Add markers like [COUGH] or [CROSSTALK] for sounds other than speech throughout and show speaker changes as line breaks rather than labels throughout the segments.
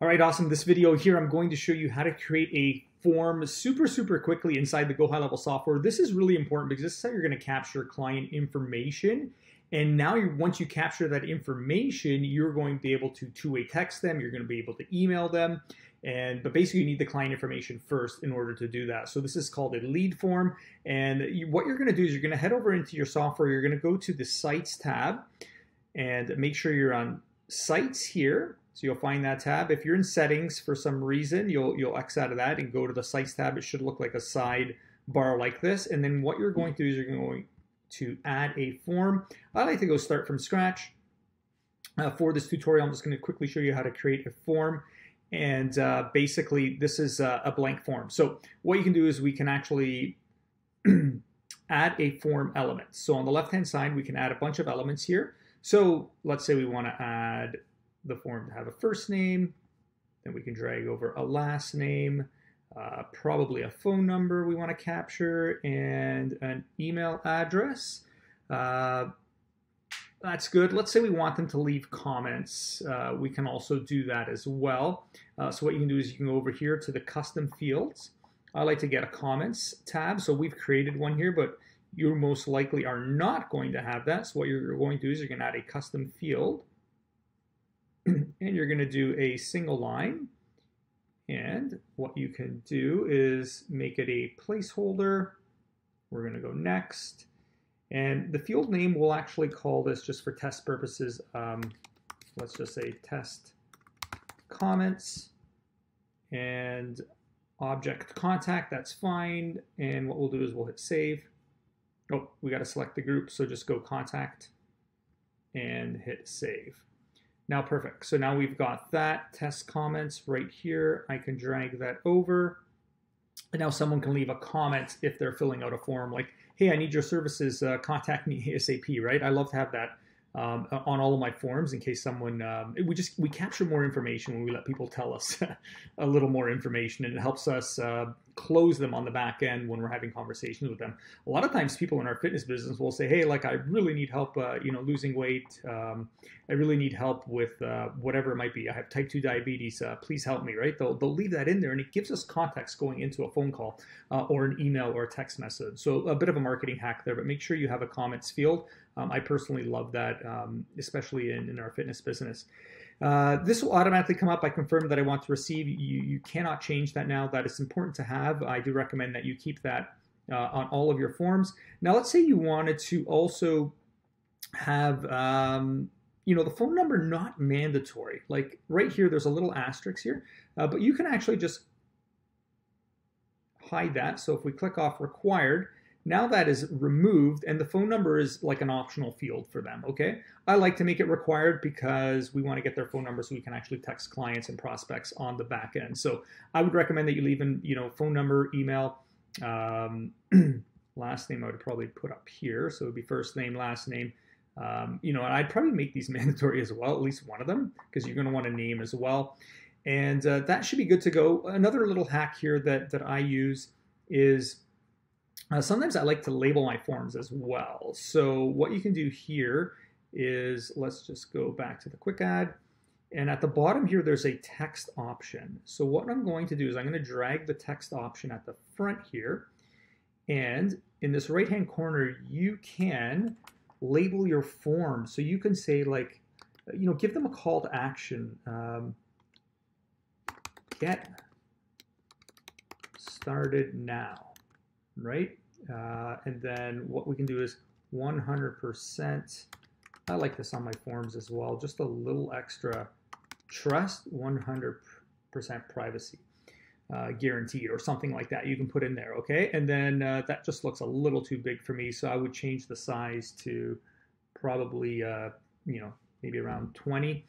All right, awesome. This video here, I'm going to show you how to create a form super, super quickly inside the Go High Level software. This is really important because this is how you're going to capture client information. And now you, once you capture that information, you're going to be able to two-way text them. You're going to be able to email them. And but basically, you need the client information first in order to do that. So this is called a lead form. And you, what you're going to do is you're going to head over into your software. You're going to go to the Sites tab and make sure you're on Sites here so you'll find that tab. If you're in settings for some reason, you'll you'll X out of that and go to the sites tab. It should look like a side bar like this. And then what you're going to do is you're going to add a form. I like to go start from scratch. Uh, for this tutorial, I'm just going to quickly show you how to create a form. And uh, basically, this is a, a blank form. So what you can do is we can actually [CLEARS THROAT] add a form element. So on the left-hand side, we can add a bunch of elements here. So let's say we want to add the form to have a first name. Then we can drag over a last name, uh, probably a phone number we want to capture, and an email address. Uh, that's good. Let's say we want them to leave comments. Uh, we can also do that as well. Uh, so what you can do is you can go over here to the custom fields. I like to get a comments tab. So we've created one here, but you most likely are not going to have that. So what you're going to do is you're going to add a custom field. [CLEARS THROAT] and you're going to do a single line. And what you can do is make it a placeholder. We're going to go next. And the field name, we'll actually call this just for test purposes. Um, let's just say test comments and object contact. That's fine. And what we'll do is we'll hit save. Oh, we got to select the group. So just go contact and hit save. Now perfect. So now we've got that test comments right here. I can drag that over. And now someone can leave a comment if they're filling out a form like, hey, I need your services, uh, contact me [LAUGHS] ASAP, right? I love to have that um, on all of my forms in case someone um, we just we capture more information when we let people tell us [LAUGHS] a little more information and it helps us uh, close them on the back end when we're having conversations with them. A lot of times people in our fitness business will say hey like i really need help uh, you know losing weight. Um, i really need help with uh, whatever it might be. I have type 2 diabetes. Uh, please help me right? They'll, they'll leave that in there and it gives us context going into a phone call uh, or an email or a text message. So a bit of a marketing hack there but make sure you have a comments field. Um, I personally love that, um, especially in, in our fitness business. Uh, this will automatically come up. I confirm that I want to receive. You, you cannot change that now. That is important to have. I do recommend that you keep that uh, on all of your forms. Now, let's say you wanted to also have, um, you know, the phone number not mandatory. Like right here, there's a little asterisk here, uh, but you can actually just hide that. So if we click off required, now that is removed and the phone number is like an optional field for them, okay? I like to make it required because we want to get their phone number so we can actually text clients and prospects on the back end. So I would recommend that you leave in, you know, phone number, email, um, [CLEARS THROAT] last name I would probably put up here. So it would be first name, last name. Um, you know, and I'd probably make these [LAUGHS] mandatory as well, at least one of them, because you're going to want a name as well. And uh, that should be good to go. Another little hack here that, that I use is uh, sometimes I like to label my forms as well. So what you can do here is, let's just go back to the quick add. And at the bottom here, there's a text option. So what I'm going to do is I'm going to drag the text option at the front here. And in this right-hand corner, you can label your form. So you can say like, you know, give them a call to action. Um, get started now right? Uh, and then what we can do is 100%, I like this on my forms as well, just a little extra trust, 100% privacy. Uh, guaranteed or something like that you can put in there okay and then uh, that just looks a little too big for me so I would change the size to probably uh, you know maybe around 20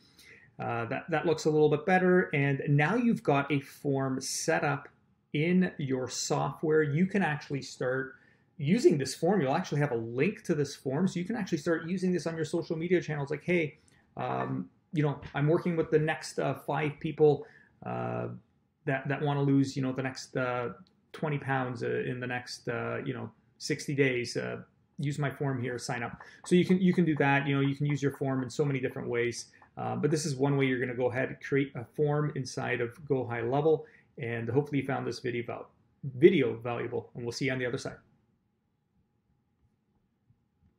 uh, that that looks a little bit better and now you've got a form set up in your software, you can actually start using this form. You'll actually have a link to this form, so you can actually start using this on your social media channels. Like, hey, um, you know, I'm working with the next uh, five people uh, that that want to lose, you know, the next uh, 20 pounds uh, in the next, uh, you know, 60 days. Uh, use my form here, sign up. So you can you can do that. You know, you can use your form in so many different ways. But this is one way you're going to go ahead and create a form inside of Go High Level. And hopefully you found this video, video valuable, and we'll see you on the other side.